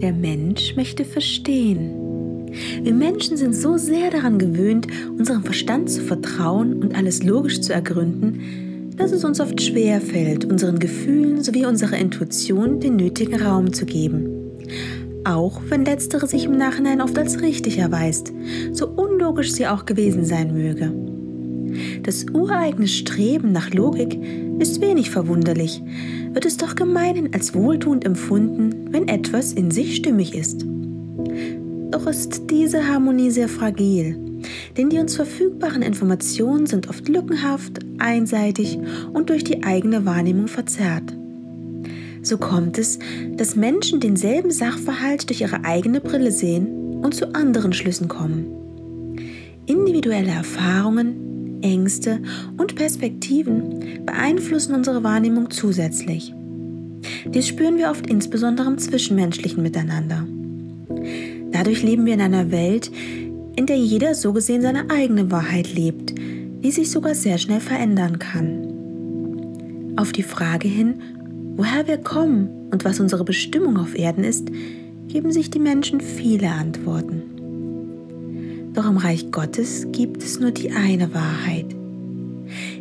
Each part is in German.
Der Mensch möchte verstehen. Wir Menschen sind so sehr daran gewöhnt, unserem Verstand zu vertrauen und alles logisch zu ergründen, dass es uns oft schwer fällt, unseren Gefühlen sowie unserer Intuition den nötigen Raum zu geben. Auch wenn letztere sich im Nachhinein oft als richtig erweist, so unlogisch sie auch gewesen sein möge. Das ureigene Streben nach Logik ist wenig verwunderlich, wird es doch gemeinhin als wohltuend empfunden, wenn etwas in sich stimmig ist. Doch ist diese Harmonie sehr fragil, denn die uns verfügbaren Informationen sind oft lückenhaft, einseitig und durch die eigene Wahrnehmung verzerrt. So kommt es, dass Menschen denselben Sachverhalt durch ihre eigene Brille sehen und zu anderen Schlüssen kommen. Individuelle Erfahrungen, Ängste und Perspektiven beeinflussen unsere Wahrnehmung zusätzlich. Dies spüren wir oft insbesondere im zwischenmenschlichen Miteinander. Dadurch leben wir in einer Welt, in der jeder so gesehen seine eigene Wahrheit lebt, die sich sogar sehr schnell verändern kann. Auf die Frage hin, woher wir kommen und was unsere Bestimmung auf Erden ist, geben sich die Menschen viele Antworten. Doch im Reich Gottes gibt es nur die eine Wahrheit.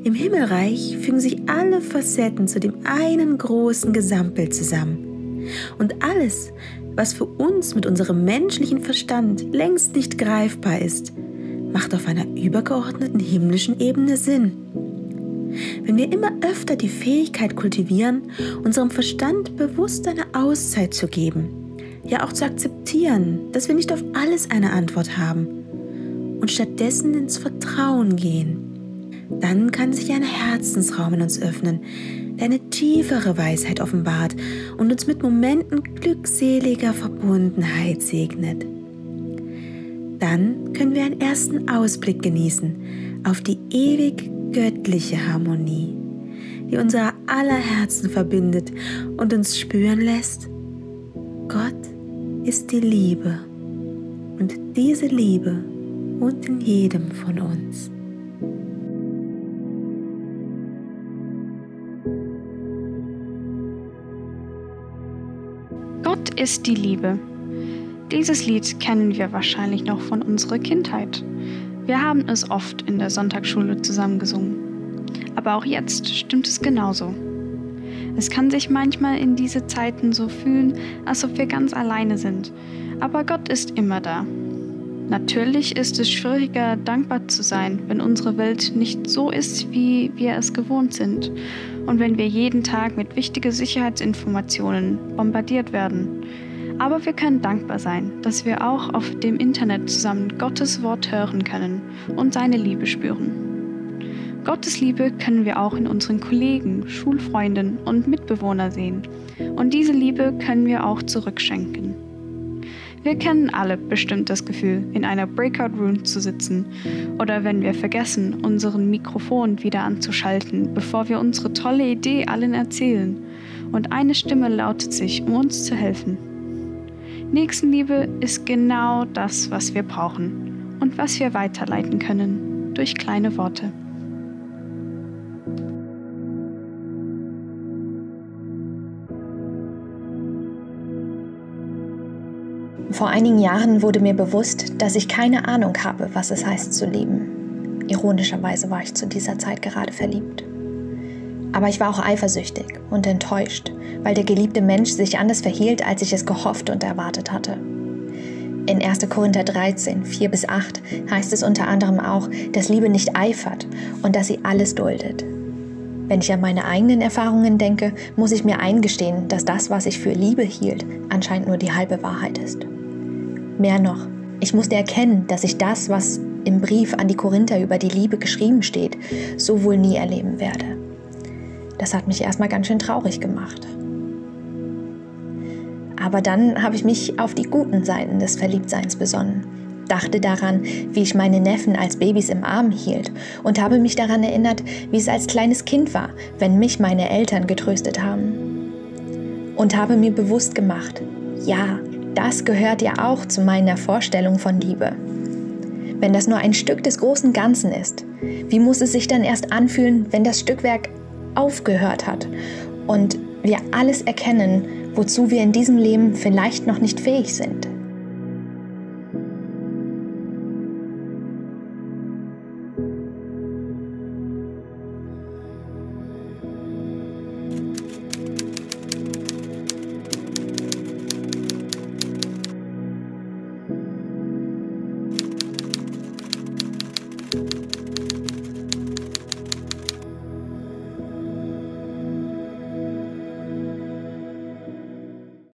Im Himmelreich fügen sich alle Facetten zu dem einen großen Gesamtbild zusammen. Und alles, was für uns mit unserem menschlichen Verstand längst nicht greifbar ist, macht auf einer übergeordneten himmlischen Ebene Sinn. Wenn wir immer öfter die Fähigkeit kultivieren, unserem Verstand bewusst eine Auszeit zu geben, ja auch zu akzeptieren, dass wir nicht auf alles eine Antwort haben und stattdessen ins Vertrauen gehen, dann kann sich ein Herzensraum in uns öffnen, der eine tiefere Weisheit offenbart und uns mit Momenten glückseliger Verbundenheit segnet. Dann können wir einen ersten Ausblick genießen auf die ewig göttliche Harmonie, die unser aller Herzen verbindet und uns spüren lässt, Gott ist die Liebe und diese Liebe wohnt in jedem von uns. Gott ist die Liebe. Dieses Lied kennen wir wahrscheinlich noch von unserer Kindheit. Wir haben es oft in der Sonntagsschule zusammengesungen. Aber auch jetzt stimmt es genauso. Es kann sich manchmal in diese Zeiten so fühlen, als ob wir ganz alleine sind. Aber Gott ist immer da. Natürlich ist es schwieriger, dankbar zu sein, wenn unsere Welt nicht so ist, wie wir es gewohnt sind und wenn wir jeden Tag mit wichtigen Sicherheitsinformationen bombardiert werden. Aber wir können dankbar sein, dass wir auch auf dem Internet zusammen Gottes Wort hören können und seine Liebe spüren. Gottes Liebe können wir auch in unseren Kollegen, Schulfreunden und Mitbewohnern sehen. Und diese Liebe können wir auch zurückschenken. Wir kennen alle bestimmt das Gefühl, in einer Breakout Room zu sitzen oder wenn wir vergessen, unseren Mikrofon wieder anzuschalten, bevor wir unsere tolle Idee allen erzählen und eine Stimme lautet sich, um uns zu helfen. Nächstenliebe ist genau das, was wir brauchen und was wir weiterleiten können durch kleine Worte. Vor einigen Jahren wurde mir bewusst, dass ich keine Ahnung habe, was es heißt zu lieben. Ironischerweise war ich zu dieser Zeit gerade verliebt. Aber ich war auch eifersüchtig und enttäuscht, weil der geliebte Mensch sich anders verhielt, als ich es gehofft und erwartet hatte. In 1. Korinther 13, 4 bis 8 heißt es unter anderem auch, dass Liebe nicht eifert und dass sie alles duldet. Wenn ich an meine eigenen Erfahrungen denke, muss ich mir eingestehen, dass das, was ich für Liebe hielt, anscheinend nur die halbe Wahrheit ist. Mehr noch, ich musste erkennen, dass ich das, was im Brief an die Korinther über die Liebe geschrieben steht, so wohl nie erleben werde. Das hat mich erstmal ganz schön traurig gemacht. Aber dann habe ich mich auf die guten Seiten des Verliebtseins besonnen, dachte daran, wie ich meine Neffen als Babys im Arm hielt und habe mich daran erinnert, wie es als kleines Kind war, wenn mich meine Eltern getröstet haben. Und habe mir bewusst gemacht, ja, das gehört ja auch zu meiner Vorstellung von Liebe. Wenn das nur ein Stück des großen Ganzen ist, wie muss es sich dann erst anfühlen, wenn das Stückwerk aufgehört hat und wir alles erkennen, wozu wir in diesem Leben vielleicht noch nicht fähig sind. you